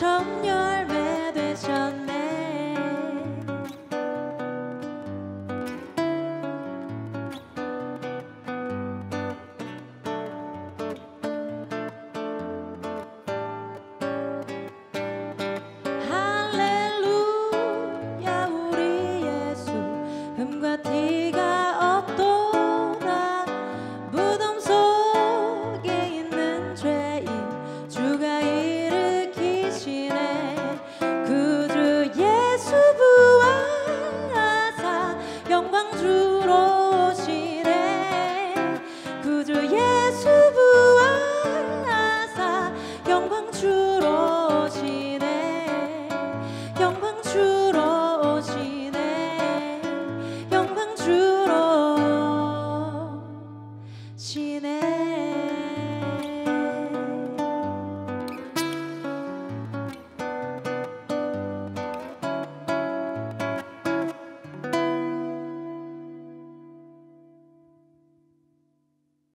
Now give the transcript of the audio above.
참 열매 되셨네. 할렐루야 우리 예수. 흠과 티가 through.